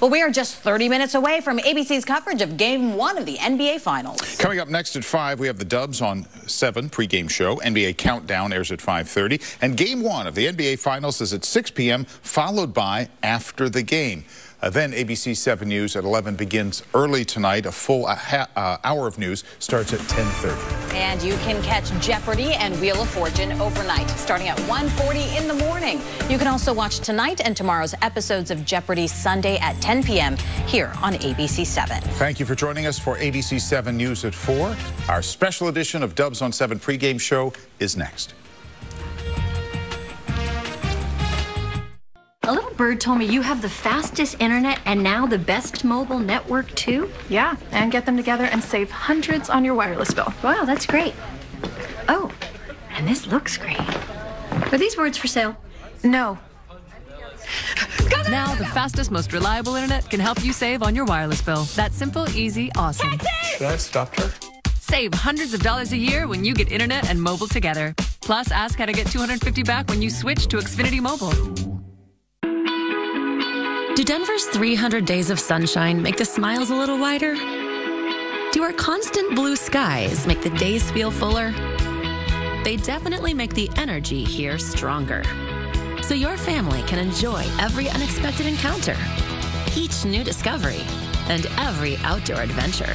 Well, we are just 30 minutes away from ABC's coverage of Game 1 of the NBA Finals. Coming up next at 5, we have the Dubs on 7 pregame show. NBA Countdown airs at 5.30. And Game 1 of the NBA Finals is at 6 p.m., followed by After the Game. Uh, then ABC 7 News at 11 begins early tonight. A full uh, uh, hour of news starts at 10.30. And you can catch Jeopardy and Wheel of Fortune overnight, starting at 1.40 in the morning. You can also watch tonight and tomorrow's episodes of Jeopardy Sunday at 10 p.m. here on ABC 7. Thank you for joining us for ABC 7 News at 4. Our special edition of Dubs on 7 pregame show is next. A little bird told me you have the fastest internet and now the best mobile network too? Yeah, and get them together and save hundreds on your wireless bill. Wow, that's great. Oh, and this looks great. Are these words for sale? No. Now, the fastest, most reliable internet can help you save on your wireless bill. That's simple, easy, awesome. Should I stop her? Save hundreds of dollars a year when you get internet and mobile together. Plus, ask how to get 250 back when you switch to Xfinity Mobile. Denver's 300 days of sunshine make the smiles a little wider? Do our constant blue skies make the days feel fuller? They definitely make the energy here stronger. So your family can enjoy every unexpected encounter, each new discovery, and every outdoor adventure.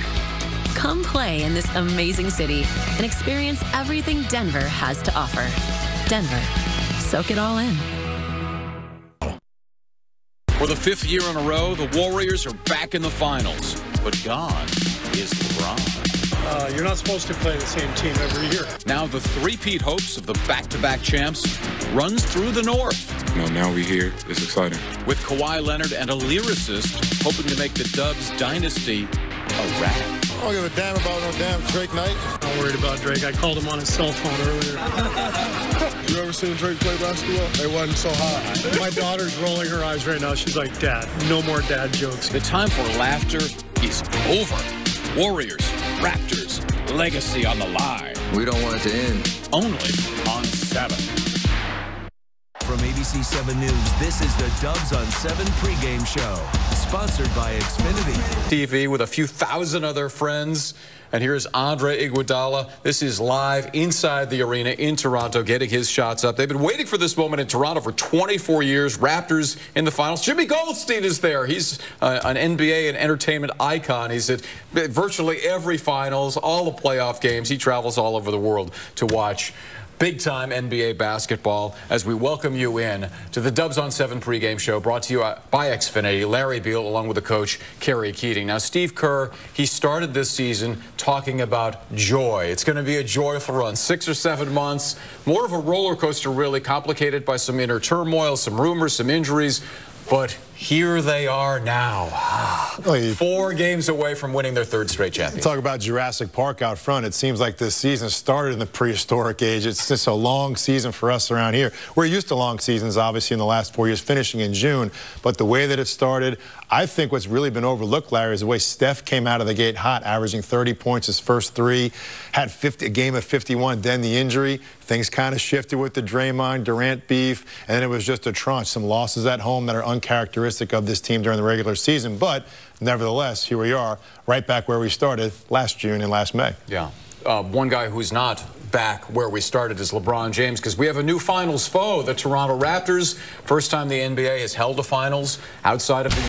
Come play in this amazing city and experience everything Denver has to offer. Denver, soak it all in. For the fifth year in a row, the Warriors are back in the finals. But gone is LeBron. Uh, you're not supposed to play the same team every year. Now the three-peat hopes of the back-to-back champs runs through the North. No, now we here. It's exciting. With Kawhi Leonard and a lyricist hoping to make the Dubs dynasty a wrap. I don't give a damn about no damn Drake night. I'm worried about Drake. I called him on his cell phone earlier. you ever seen Drake play basketball? It wasn't so hot. My daughter's rolling her eyes right now. She's like, Dad, no more dad jokes. The time for laughter is over. Warriors, Raptors, legacy on the line. We don't want it to end. Only on 7. From ABC 7 News, this is the Dubs on 7 pregame show, sponsored by Xfinity. TV with a few thousand other friends. And here's Andre Iguodala. This is live inside the arena in Toronto, getting his shots up. They've been waiting for this moment in Toronto for 24 years. Raptors in the finals. Jimmy Goldstein is there. He's uh, an NBA and entertainment icon. He's at virtually every finals, all the playoff games. He travels all over the world to watch big time NBA basketball as we welcome you in to the Dubs on 7 pregame show brought to you by Xfinity. Larry Beil along with the coach, Kerry Keating. Now, Steve Kerr, he started this season talking about joy. It's going to be a joyful run. Six or seven months, more of a roller coaster, really complicated by some inner turmoil, some rumors, some injuries. But here they are now. Ah, four games away from winning their third straight championship. Talk about Jurassic Park out front. It seems like this season started in the prehistoric age. It's just a long season for us around here. We're used to long seasons, obviously, in the last four years, finishing in June. But the way that it started, I think what's really been overlooked, Larry, is the way Steph came out of the gate hot, averaging 30 points his first three, had 50, a game of 51, then the injury. Things kind of shifted with the Draymond, Durant beef, and then it was just a tranche. Some losses at home that are uncharacteristic of this team during the regular season. But nevertheless, here we are, right back where we started last June and last May. Yeah. Uh, one guy who's not back where we started is LeBron James because we have a new finals foe, the Toronto Raptors. First time the NBA has held a finals outside of the